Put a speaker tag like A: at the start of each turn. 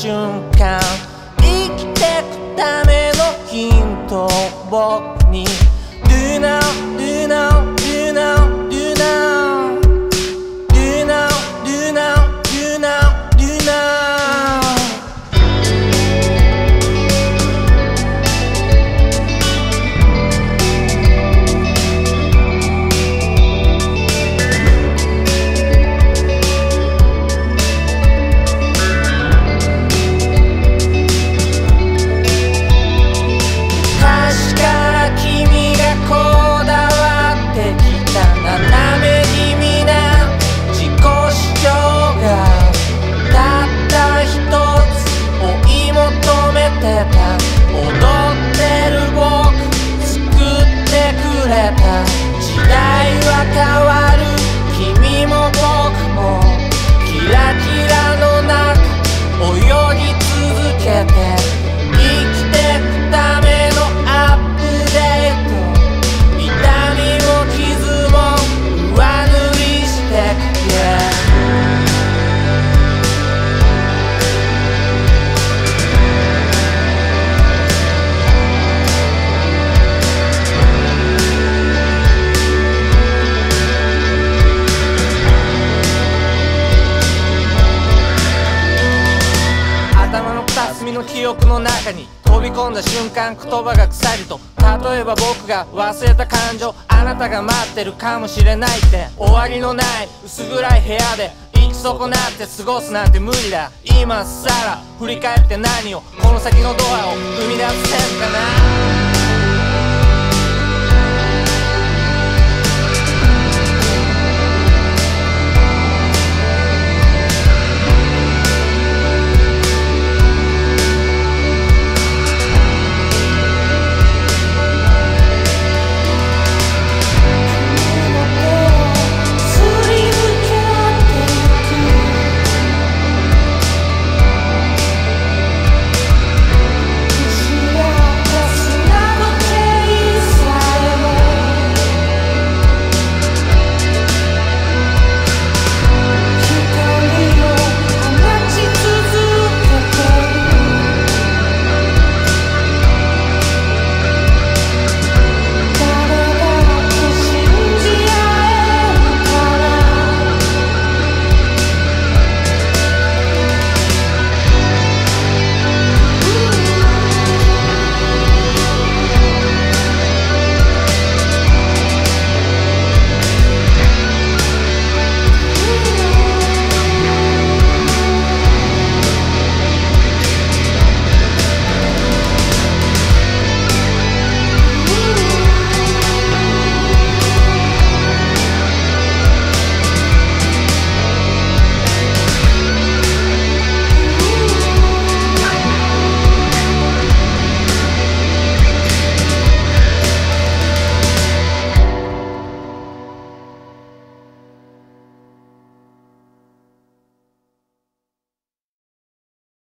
A: 瞬間。生きてくためのヒントを僕に。Do now 憶の中に飛び込んだ瞬間言葉が腐りと。例えば僕が忘れた感情あなたが待ってるかもしれないって。終わりのない薄暗い部屋で行き損なって過ごすなんて無理だ。今さら振り返って何をこの先のドアを生み出せんかな。